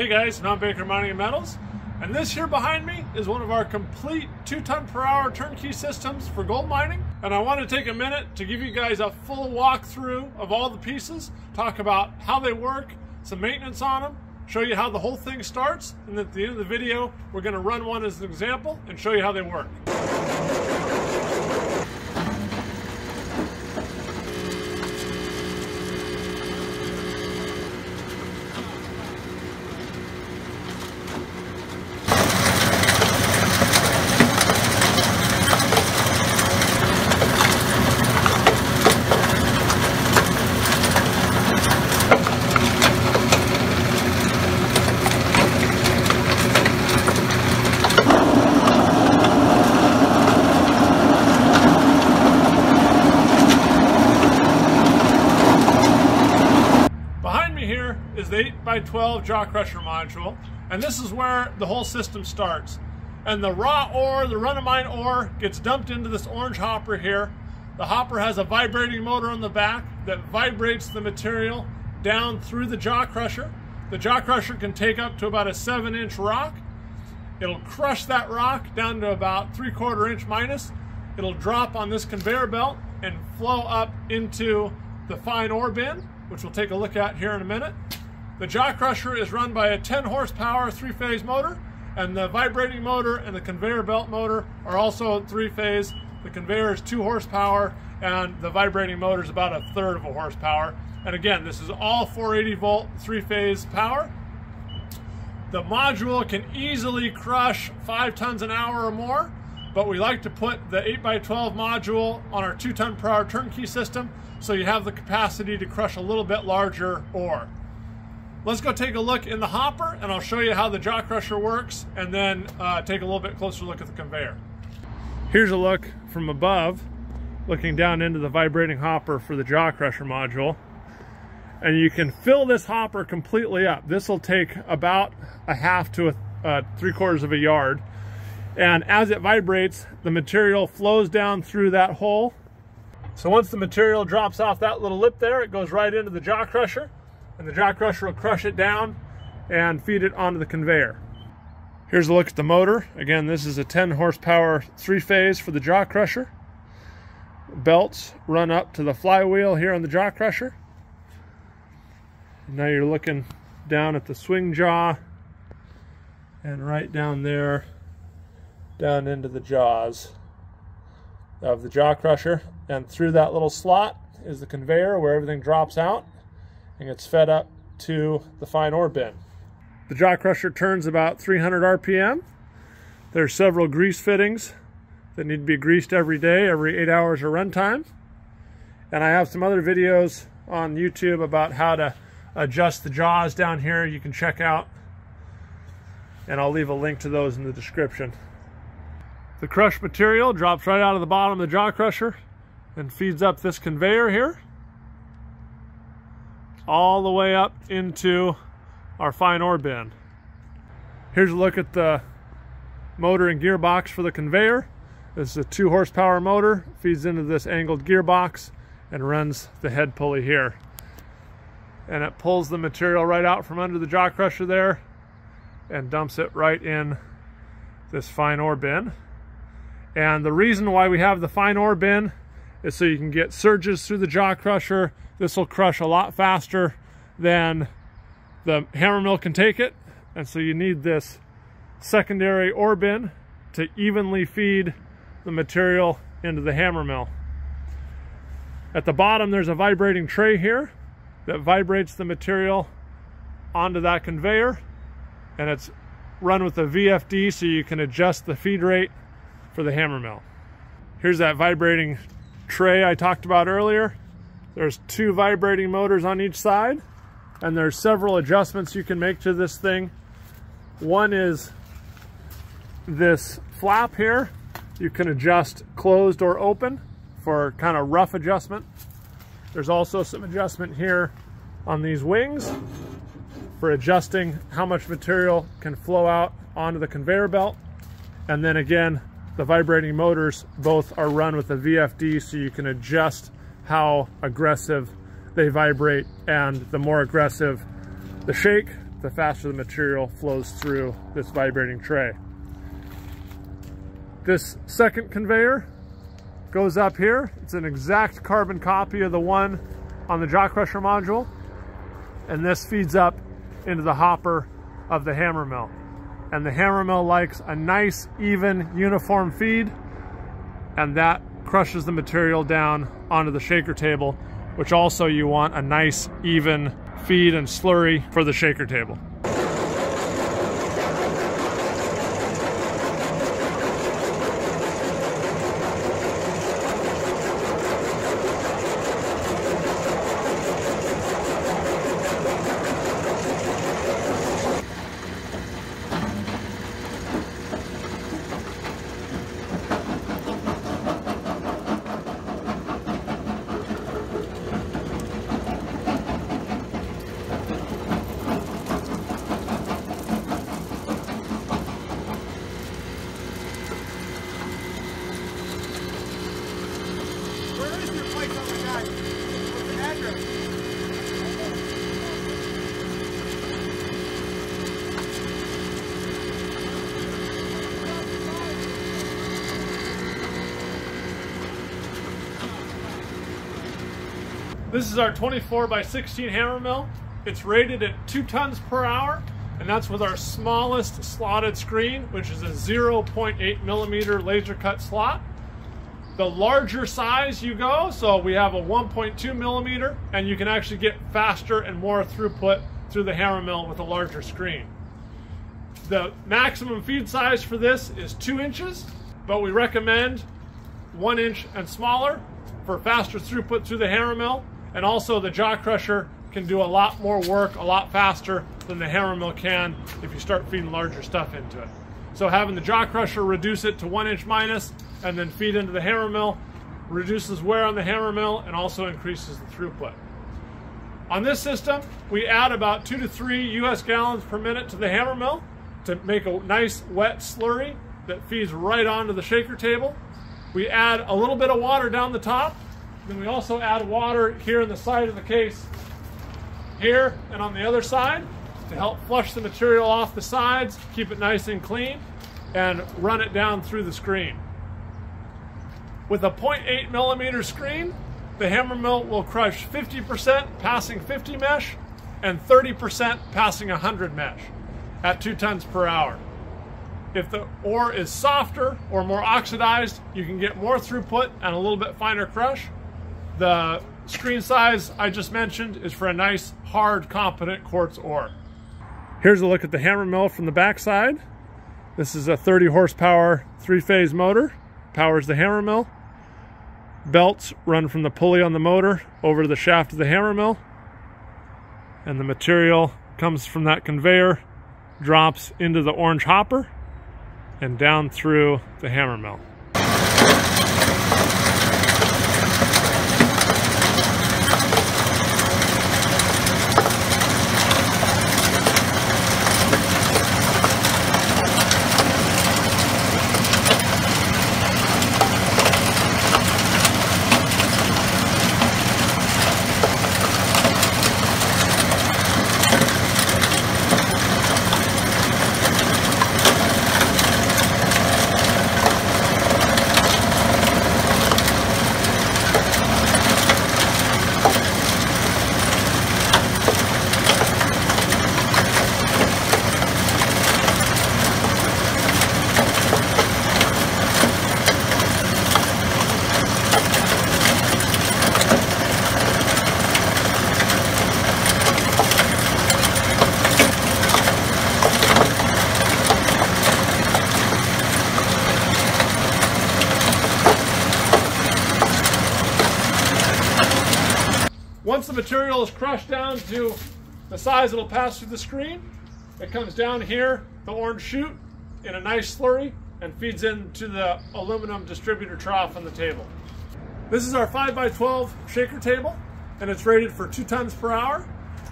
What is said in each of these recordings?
Hey guys, I'm Baker Mining and Metals, and this here behind me is one of our complete two ton per hour turnkey systems for gold mining. And I want to take a minute to give you guys a full walkthrough of all the pieces, talk about how they work, some maintenance on them, show you how the whole thing starts, and at the end of the video, we're going to run one as an example and show you how they work. Behind me here is the 8x12 jaw crusher module, and this is where the whole system starts. And the raw ore, the run-of-mine ore, gets dumped into this orange hopper here. The hopper has a vibrating motor on the back that vibrates the material down through the jaw crusher. The jaw crusher can take up to about a seven inch rock. It'll crush that rock down to about three quarter inch minus. It'll drop on this conveyor belt and flow up into the fine ore bin, which we'll take a look at here in a minute. The jaw crusher is run by a 10 horsepower three phase motor and the vibrating motor and the conveyor belt motor are also three phase. The conveyor is two horsepower and the vibrating motor is about a third of a horsepower. And again, this is all 480 volt three phase power. The module can easily crush five tons an hour or more, but we like to put the 8x12 module on our two ton per hour turnkey system so you have the capacity to crush a little bit larger ore. Let's go take a look in the hopper and I'll show you how the jaw crusher works and then uh, take a little bit closer look at the conveyor. Here's a look from above, looking down into the vibrating hopper for the jaw crusher module. And you can fill this hopper completely up. This will take about a half to a, uh, three quarters of a yard. And as it vibrates, the material flows down through that hole. So once the material drops off that little lip there, it goes right into the jaw crusher and the jaw crusher will crush it down and feed it onto the conveyor. Here's a look at the motor. Again, this is a 10 horsepower three phase for the jaw crusher. Belts run up to the flywheel here on the jaw crusher. Now you're looking down at the swing jaw and right down there, down into the jaws of the jaw crusher. And through that little slot is the conveyor where everything drops out and gets fed up to the fine ore bin. The jaw crusher turns about 300 RPM. There are several grease fittings that need to be greased every day, every eight hours of runtime. And I have some other videos on YouTube about how to adjust the jaws down here you can check out. And I'll leave a link to those in the description. The crushed material drops right out of the bottom of the jaw crusher and feeds up this conveyor here all the way up into our fine ore bin. Here's a look at the motor and gearbox for the conveyor. This is a two horsepower motor, feeds into this angled gearbox and runs the head pulley here. And it pulls the material right out from under the jaw crusher there and dumps it right in this fine ore bin. And the reason why we have the fine ore bin is so you can get surges through the jaw crusher. This will crush a lot faster than the hammer mill can take it. And so you need this secondary ore bin to evenly feed the material into the hammer mill. At the bottom, there's a vibrating tray here that vibrates the material onto that conveyor. And it's run with a VFD so you can adjust the feed rate for the hammer mill. Here's that vibrating tray I talked about earlier. There's two vibrating motors on each side and there's several adjustments you can make to this thing. One is this flap here. You can adjust closed or open for kind of rough adjustment. There's also some adjustment here on these wings for adjusting how much material can flow out onto the conveyor belt. And then again, the vibrating motors both are run with a VFD so you can adjust how aggressive they vibrate and the more aggressive the shake, the faster the material flows through this vibrating tray. This second conveyor goes up here. It's an exact carbon copy of the one on the jaw crusher module. And this feeds up into the hopper of the hammer mill. And the hammer mill likes a nice, even, uniform feed. And that crushes the material down onto the shaker table, which also you want a nice, even feed and slurry for the shaker table. This is our 24 by 16 hammer mill. It's rated at two tons per hour, and that's with our smallest slotted screen, which is a 0.8 millimeter laser cut slot. The larger size you go, so we have a 1.2 millimeter, and you can actually get faster and more throughput through the hammer mill with a larger screen. The maximum feed size for this is two inches, but we recommend one inch and smaller for faster throughput through the hammer mill and also the jaw crusher can do a lot more work a lot faster than the hammer mill can if you start feeding larger stuff into it. So having the jaw crusher reduce it to one inch minus and then feed into the hammer mill reduces wear on the hammer mill and also increases the throughput. On this system, we add about two to three US gallons per minute to the hammer mill to make a nice wet slurry that feeds right onto the shaker table. We add a little bit of water down the top then we also add water here in the side of the case, here and on the other side to help flush the material off the sides, keep it nice and clean, and run it down through the screen. With a 0.8 millimeter screen, the hammer mill will crush 50% passing 50 mesh and 30% passing 100 mesh at two tons per hour. If the ore is softer or more oxidized, you can get more throughput and a little bit finer crush. The screen size I just mentioned is for a nice, hard, competent quartz ore. Here's a look at the hammer mill from the backside. This is a 30 horsepower three-phase motor, powers the hammer mill. Belts run from the pulley on the motor over the shaft of the hammer mill. And the material comes from that conveyor, drops into the orange hopper, and down through the hammer mill. Once the material is crushed down to the size it'll pass through the screen, it comes down here, the orange chute, in a nice slurry, and feeds into the aluminum distributor trough on the table. This is our 5x12 shaker table, and it's rated for two tons per hour.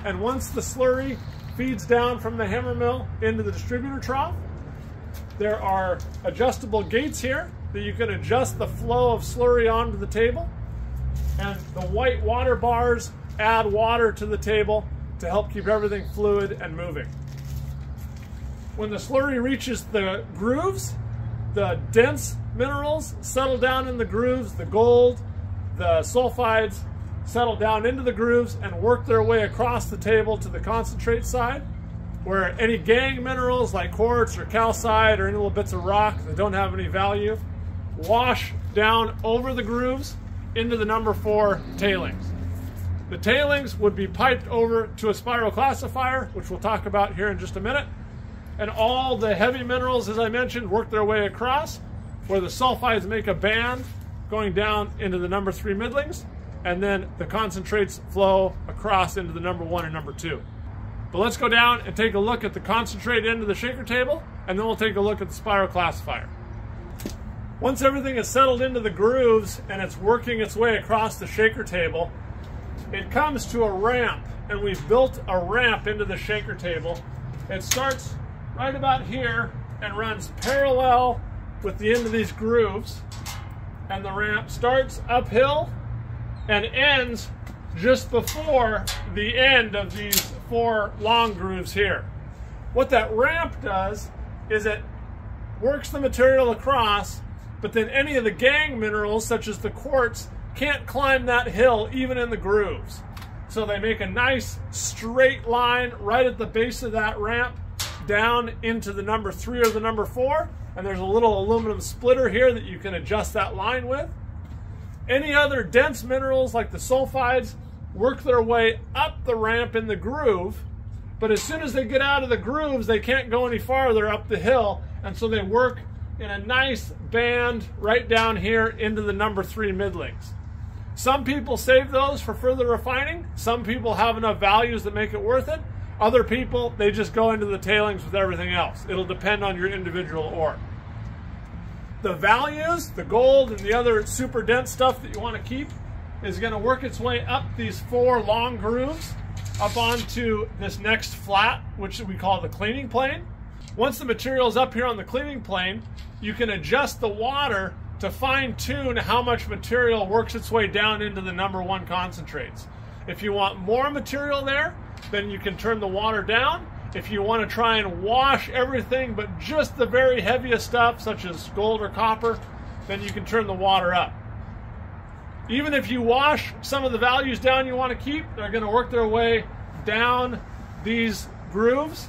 And once the slurry feeds down from the hammer mill into the distributor trough, there are adjustable gates here that you can adjust the flow of slurry onto the table and the white water bars add water to the table to help keep everything fluid and moving. when the slurry reaches the grooves, the dense minerals settle down in the grooves, the gold, the sulfides settle down into the grooves and work their way across the table to the concentrate side, where any gangue minerals like quartz or calcite or any little bits of rock that don't have any value wash down over the grooves into the number four tailings. The tailings would be piped over to a spiral classifier, which we'll talk about here in just a minute. And all the heavy minerals, as I mentioned, work their way across, where the sulfides make a band going down into the number three middlings, and then the concentrates flow across into the number one and number two. But let's go down and take a look at the concentrate end of the shaker table, and then we'll take a look at the spiral classifier. Once everything is settled into the grooves and it's working its way across the shaker table, it comes to a ramp, and we've built a ramp into the shaker table. It starts right about here and runs parallel with the end of these grooves, and the ramp starts uphill and ends just before the end of these four long grooves here. What that ramp does is it works the material across, but then any of the gangue minerals, such as the quartz, can't climb that hill even in the grooves. So they make a nice straight line right at the base of that ramp down into the number three or the number four. And there's a little aluminum splitter here that you can adjust that line with. Any other dense minerals like the sulfides work their way up the ramp in the groove, but as soon as they get out of the grooves, they can't go any farther up the hill, and so they work in a nice band right down here into the number three middlings. Some people save those for further refining. Some people have enough values that make it worth it. Other people, they just go into the tailings with everything else. It'll depend on your individual ore. The values, the gold and the other super dense stuff that you want to keep is going to work its way up these four long grooves up onto this next flat, which we call the cleaning plane. Once the material is up here on the cleaning plane, you can adjust the water to fine tune how much material works its way down into the number one concentrates. If you want more material there, then you can turn the water down. If you want to try and wash everything but just the very heaviest stuff, such as gold or copper, then you can turn the water up. Even if you wash some of the values down you want to keep, they're going to work their way down these grooves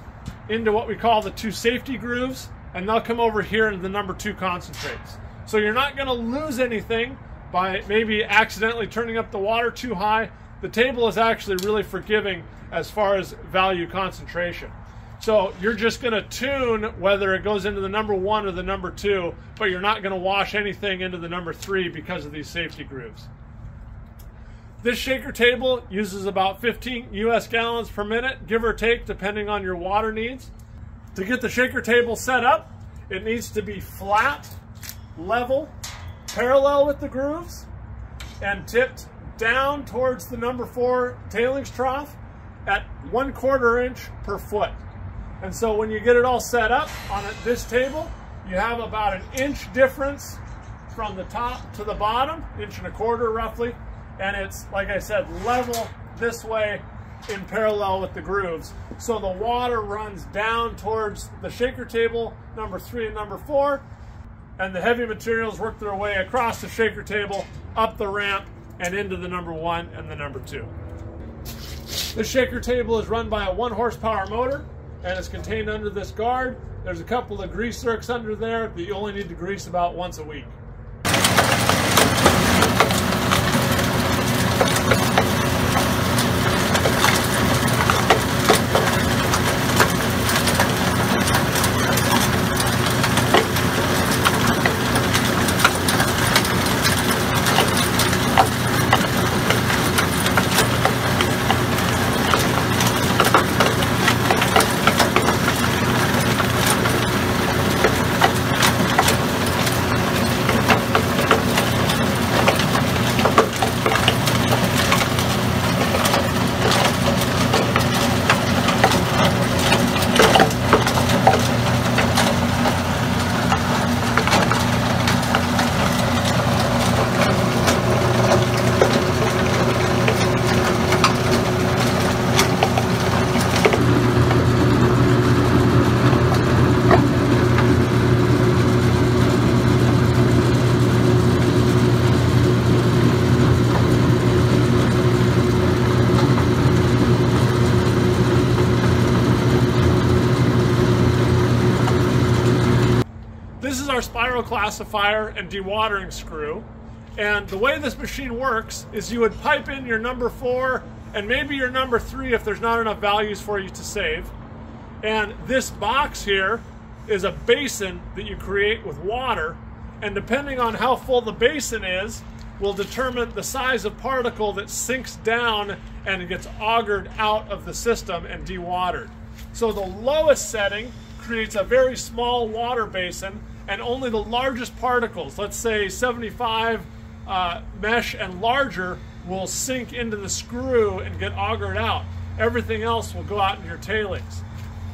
into what we call the two safety grooves, and they'll come over here into the number two concentrates. So you're not going to lose anything by maybe accidentally turning up the water too high. The table is actually really forgiving as far as value concentration. So you're just going to tune whether it goes into the number one or the number two, but you're not going to wash anything into the number three because of these safety grooves. This shaker table uses about 15 US gallons per minute, give or take, depending on your water needs. To get the shaker table set up, it needs to be flat, level, parallel with the grooves, and tipped down towards the number four tailings trough at one quarter inch per foot. And so when you get it all set up on this table, you have about an inch difference from the top to the bottom, inch and a quarter roughly. And it's, like I said, level this way in parallel with the grooves. So the water runs down towards the shaker table, number three and number four, and the heavy materials work their way across the shaker table, up the ramp, and into the number one and the number two. The shaker table is run by a one horsepower motor and it's contained under this guard. There's a couple of grease zerks under there that you only need to grease about once a week. Our spiral classifier and dewatering screw. And the way this machine works is you would pipe in your number four and maybe your number three if there's not enough values for you to save. And this box here is a basin that you create with water. And depending on how full the basin is, will determine the size of particle that sinks down and gets augered out of the system and dewatered. So the lowest setting creates a very small water basin and only the largest particles, let's say 75 uh, mesh and larger, will sink into the screw and get augered out. Everything else will go out in your tailings.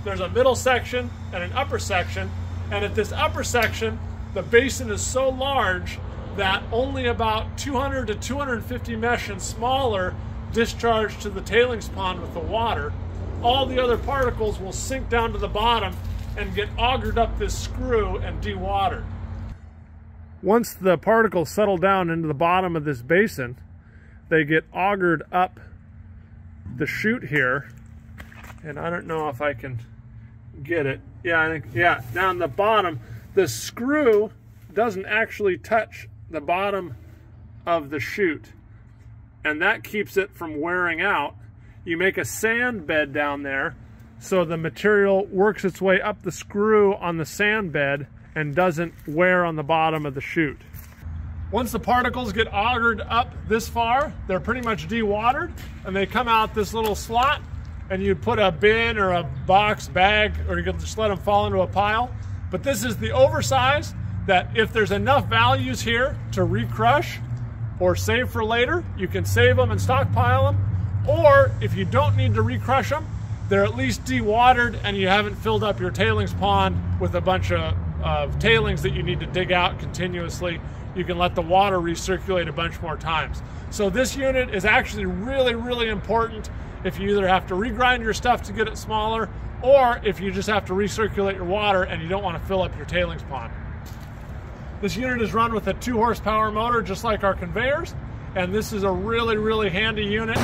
There's a middle section and an upper section, and at this upper section, the basin is so large that only about 200 to 250 mesh and smaller discharge to the tailings pond with the water. All the other particles will sink down to the bottom and get augered up this screw and dewatered. Once the particles settle down into the bottom of this basin, they get augered up the chute here. And I don't know if I can get it. Yeah, I think, yeah, down the bottom, the screw doesn't actually touch the bottom of the chute and that keeps it from wearing out. You make a sand bed down there so the material works its way up the screw on the sand bed and doesn't wear on the bottom of the chute. Once the particles get augered up this far, they're pretty much dewatered and they come out this little slot and you put a bin or a box bag or you can just let them fall into a pile. But this is the oversize that if there's enough values here to recrush or save for later, you can save them and stockpile them. Or if you don't need to recrush them, they're at least dewatered and you haven't filled up your tailings pond with a bunch of, of tailings that you need to dig out continuously. You can let the water recirculate a bunch more times. So this unit is actually really, really important if you either have to regrind your stuff to get it smaller or if you just have to recirculate your water and you don't want to fill up your tailings pond. This unit is run with a two horsepower motor just like our conveyors and this is a really really handy unit.